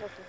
фото